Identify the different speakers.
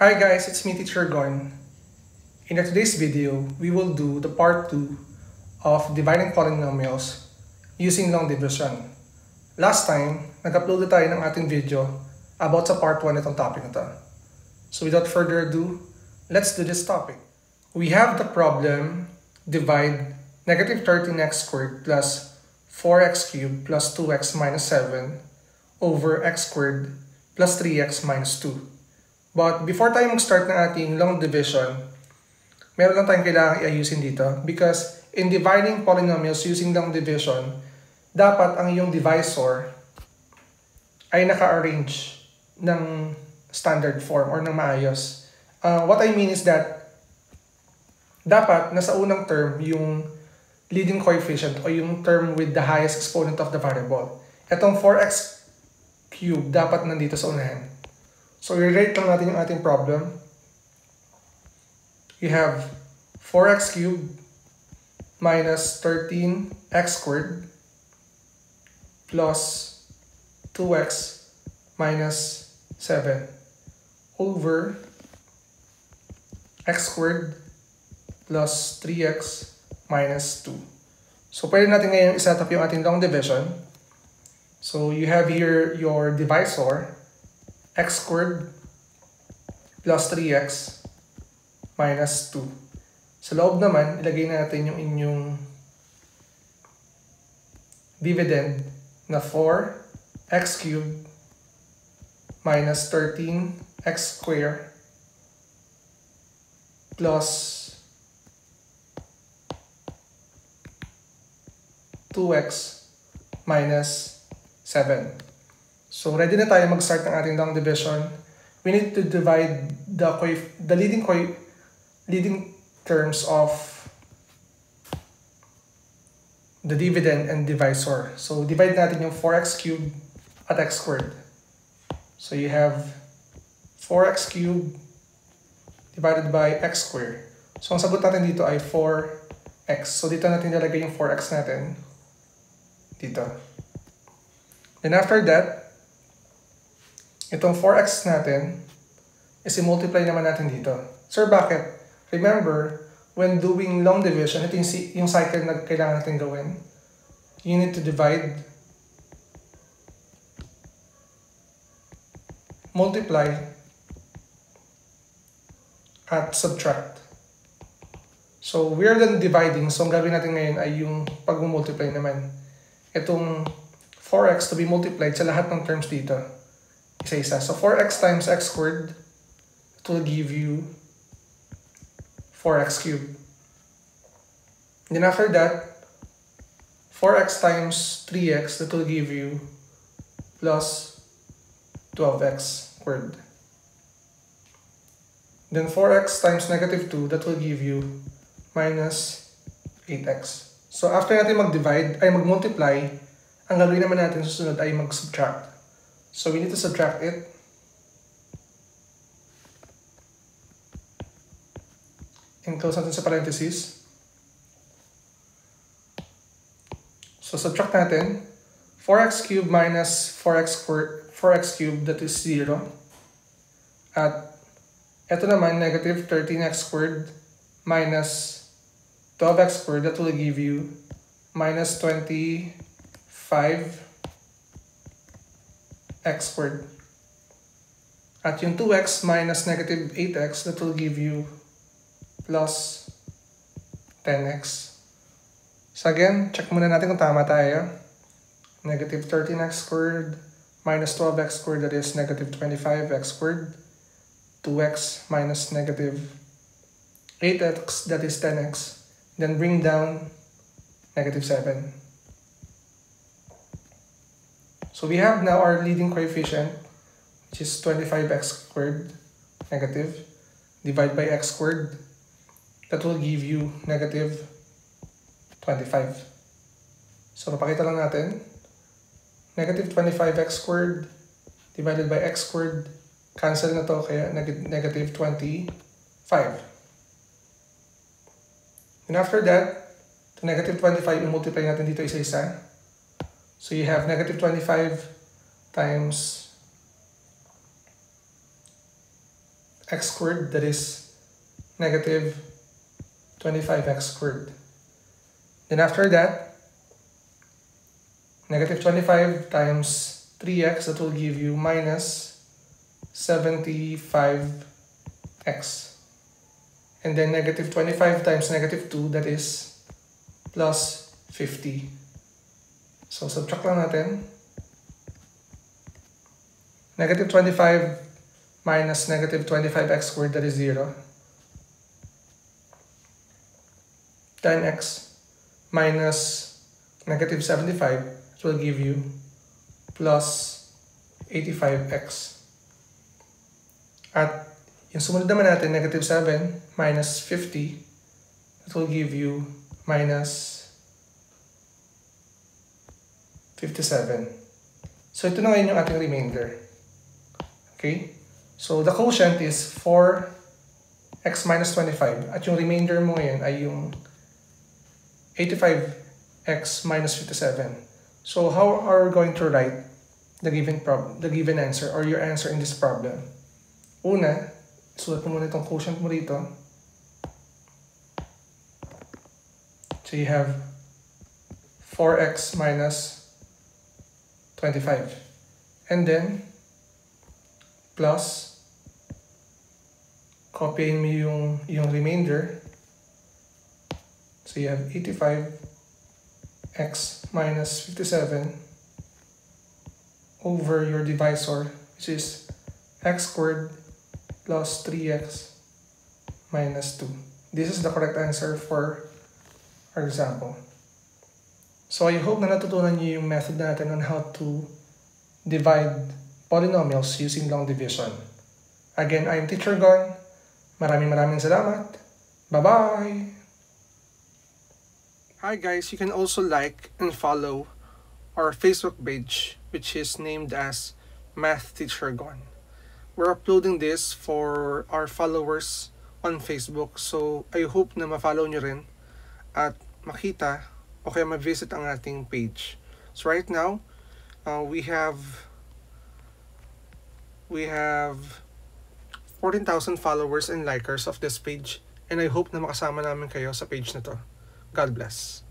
Speaker 1: Hi guys, it's me Teacher Gon. In today's video, we will do the part 2 of dividing polynomials using long division. Last time, nag-upload tayo ng ating video about sa part 1 itong topic na to. So without further ado, let's do this topic. We have the problem divide negative 13x squared plus 4x cubed plus 2x minus 7 over x squared plus 3x minus 2. But before tayo mag-start ng ating long division, meron lang tayong kailangan i-ayusin dito because in dividing polynomials using long division, dapat ang iyong divisor ay naka-arrange ng standard form or ng maayos. Uh, what I mean is that dapat nasa unang term yung leading coefficient o yung term with the highest exponent of the variable. Itong 4x cube dapat nandito sa unahan. So, i-rate lang natin yung ating problem. You have 4x cubed minus 13x squared plus 2x minus 7 over x squared plus 3x minus 2. So, pwede natin ngayon iset up yung ating long division. So, you have here your divisor, x squared plus 3x minus 2. Sa loob naman, ilagay natin yung inyong dividend na 4x cubed minus 13x squared plus 2x minus 7. So ready na tayo mag-start ng ating long division. We need to divide the the leading leading terms of the dividend and divisor. So divide natin yung 4x cubed at x squared. So you have 4x cubed divided by x squared. So ang sagot natin dito ay 4x. So dito natin nilagay yung 4x natin dito. Then after that, itong 4x natin is i-multiply naman natin dito. Sir, bakit? Remember, when doing long division, ito yung, yung cycle na kailangan natin gawin. You need to divide, multiply, at subtract. So, we're done dividing. So, ang gagawin natin ngayon ay yung pag-multiply naman itong 4x to be multiplied sa lahat ng terms dito. Isa-isa. So 4x times x squared, it will give you 4x cubed. then after that, 4x times 3x, that will give you plus 12x squared. Then 4x times negative 2, that will give you minus 8x. So after natin mag-divide, ay mag-multiply, ang gagawin naman natin susunod ay mag-subtract. So we need to subtract it. And close natin sa parenthesis. So subtract natin. 4x cubed minus 4x squared, 4x cubed, that is 0. At ito naman, negative 13x squared minus 12x squared, that will give you minus 25 x squared. At yung 2x minus negative 8x, that will give you plus 10x. So again, check muna natin kung tama tayo. Negative 13x squared minus 12x squared, that is negative 25x squared. 2x minus negative 8x, that is 10x. Then bring down negative 7. So we have now our leading coefficient, which is 25x squared negative, divide by x squared. That will give you negative 25. So papakita lang natin. Negative 25x squared divided by x squared. Cancel na to kaya negative 25. And after that, to negative 25, i-multiply natin dito isa-isa. So you have negative 25 times x squared that is negative 25x squared. Then after that, negative 25 times 3x, that will give you minus 75x. And then negative 25 times negative 2, that is plus 50. So subtract lang natin. Negative 25 minus negative 25x squared, that is 0. 10x minus negative 75 it will give you plus 85x. At yung sumunod naman natin, negative 7 minus 50, it will give you minus 57. So ito na ngayon yung ating remainder. Okay? So the quotient is 4x minus 25 at yung remainder mo ngayon ay yung 85x minus 57. So how are we going to write the given problem, the given answer or your answer in this problem? Una, sulat mo muna itong quotient mo rito. So you have 4x minus 25. And then, plus, copyin mo yung, yung remainder So you have 85x minus 57 over your divisor, which is x squared plus 3x minus 2. This is the correct answer for our example. So I hope na natutunan niyo yung method natin on how to divide polynomials using long division. Again, I'm Teacher Gon. Maraming maraming salamat. Bye-bye! Hi guys, you can also like and follow our Facebook page which is named as Math Teacher Gone. We're uploading this for our followers on Facebook so I hope na ma-follow nyo rin at makita o kaya ma-visit ang ating page. So right now, uh, we have we have 14,000 followers and likers of this page and I hope na makasama namin kayo sa page na to. God bless.